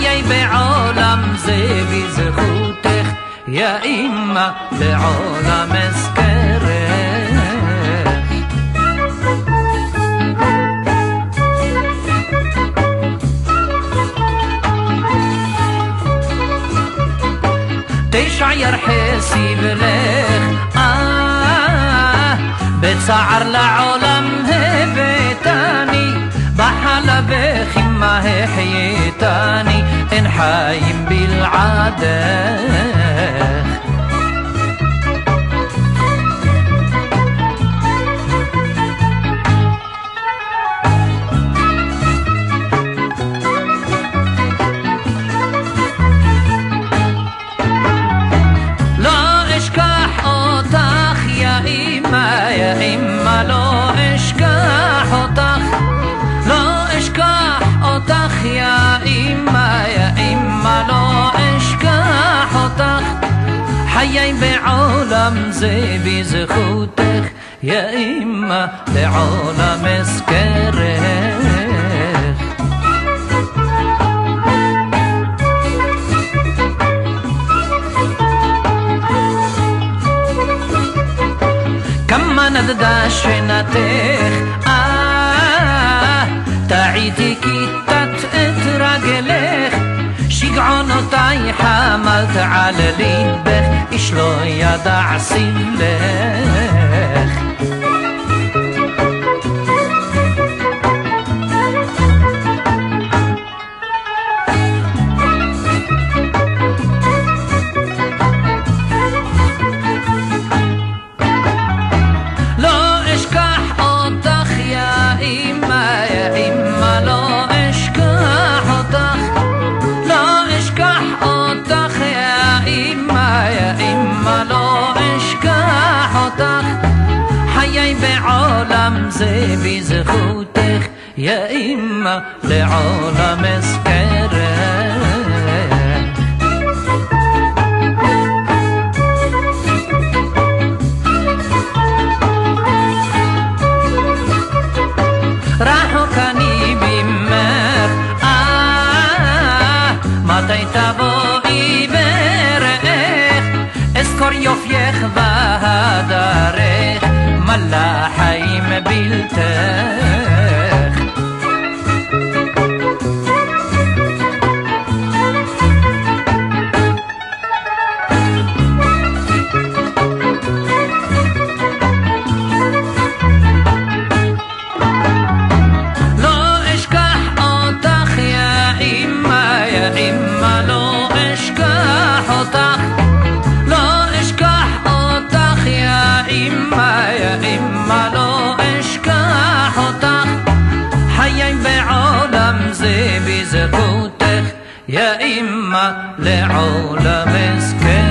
חיי בעולם זה בזכותך, יא אמא לעולם אזכרך. תשע ירחסי ולך, אה, בצער לעולם הבאתני, בחלבך עמה החייתני. אין חיים בלעדך. לא אשכח אותך, יא אמא, יא אמא, לא חיי בעולם זה בזכותך, יא אמא, לעולם אזכרך. כמה נדדה שנתך, אה, טעיתי כיתת את רגלך, שיגעונותיי חמלת על ליבך, איש לא ידע סילך. אותך, יא אמא, יא אמא, לא אשכח אותך. חיי בעולם זה בזכותך, יא אמא, לעולם אזכרך. אזכור יופייך והדרך, מלא חיים בלתך. זה בזכותך, יא אמא, לעולם אזכרך.